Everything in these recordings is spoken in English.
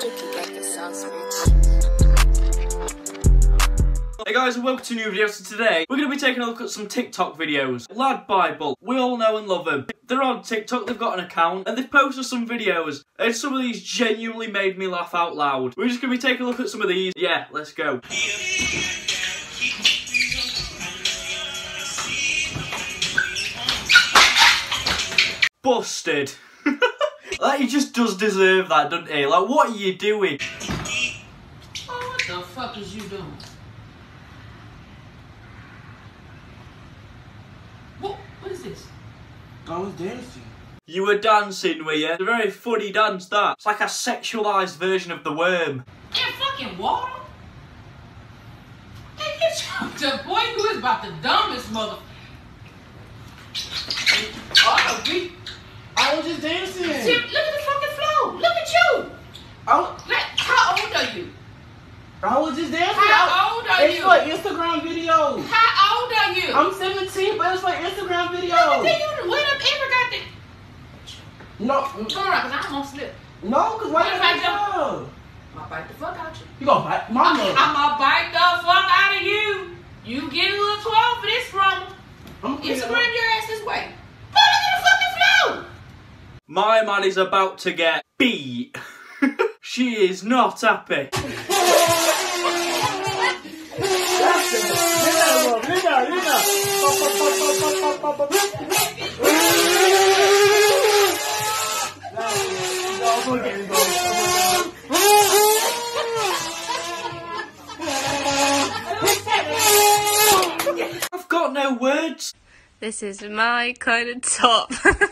Hey guys and welcome to a new video. So today we're going to be taking a look at some TikTok videos. Lad Bible, we all know and love them. They're on TikTok, they've got an account and they've posted some videos and some of these genuinely made me laugh out loud. We're just going to be taking a look at some of these. Yeah, let's go. Busted. Like he just does deserve that, doesn't he? Like what are you doing? Oh, what the fuck is you doing? What? What is this? I was dancing. You were dancing, were you? It's a very funny dance, that. It's like a sexualized version of the worm. In fucking water? Hey, get your the boy who is about the dumbest mother. Oh, we. I was just dancing. Look at the fucking flow. Look at you. Oh, Like, how old are you? I was just dancing. How old are you? it's you? for Instagram videos. How old are you? I'm 17, but it's for Instagram Look at videos. you. Wait up, ever got the. No, Turn around, cause I'm gonna slip. no, cause why you I jump? I'm gonna bite the fuck out you. You gonna bite mama? I'm gonna bite the fuck out of you. You get a little 12 for this from I'm Instagram your ass this way. Put it in the fucking flow. My man is about to get beat. she is not happy. I've got no words. This is my kind of top.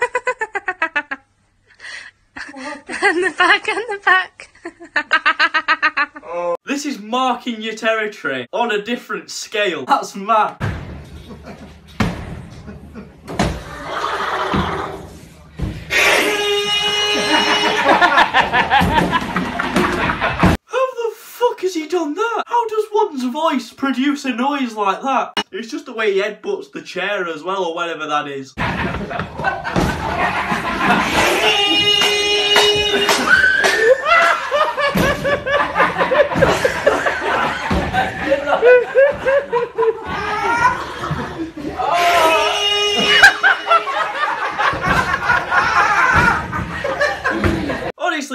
and the back, and the back. This is marking your territory on a different scale. That's mad. How the fuck has he done that? How does one's voice produce a noise like that? It's just the way he headbutts the chair as well, or whatever that is.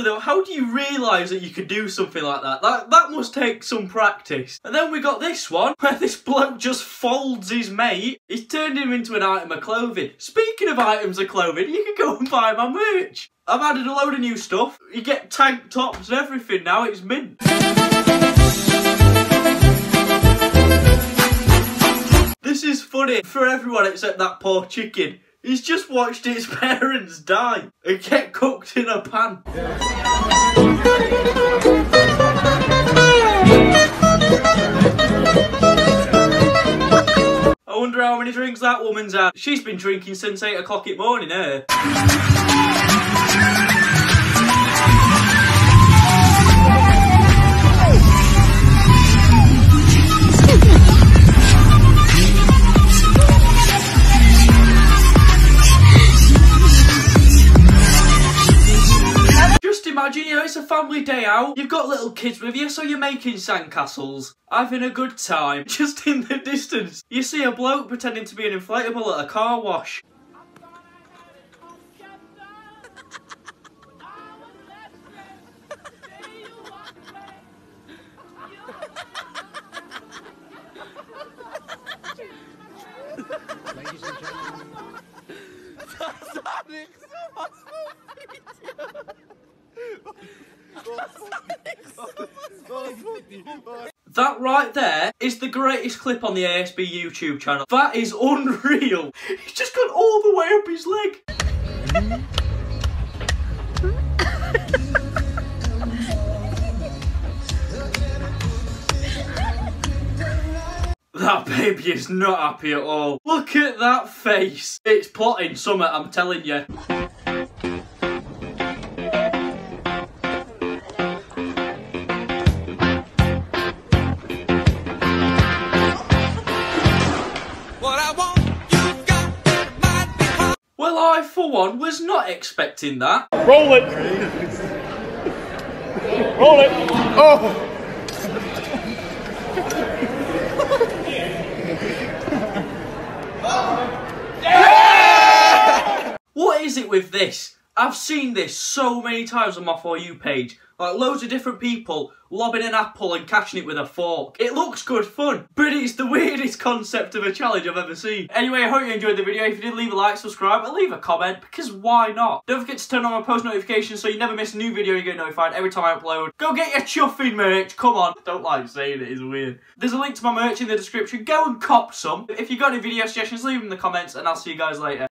Though, how do you realise that you could do something like that? That that must take some practice. And then we got this one, where this bloke just folds his mate. He's turned him into an item of clothing. Speaking of items of clothing, you can go and buy my merch. I've added a load of new stuff. You get tank tops and everything now, it's mint. This is funny for everyone except that poor chicken. He's just watched his parents die and get cooked in a pan. I wonder how many drinks that woman's had. She's been drinking since 8 o'clock in the morning, eh? Imagine, you know, it's a family day out. You've got little kids with you, so you're making sandcastles, having a good time. Just in the distance, you see a bloke pretending to be an inflatable at a car wash. That right there is the greatest clip on the ASB YouTube channel. That is unreal. He's just gone all the way up his leg. That baby is not happy at all. Look at that face. It's plotting summer, I'm telling you. For one, was not expecting that. Roll it. Roll it. Oh. What is it with this? I've seen this so many times on my For You page. Like loads of different people lobbing an apple and catching it with a fork. It looks good fun, but it's the weirdest concept of a challenge I've ever seen. Anyway, I hope you enjoyed the video. If you did, leave a like, subscribe, and leave a comment, because why not? Don't forget to turn on my post notifications so you never miss a new video and you get notified every time I upload. Go get your chuffing merch, come on. Don't like saying it, it's weird. There's a link to my merch in the description. Go and cop some. If you've got any video suggestions, leave them in the comments, and I'll see you guys later.